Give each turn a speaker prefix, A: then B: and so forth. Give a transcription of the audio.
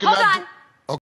A: 好转。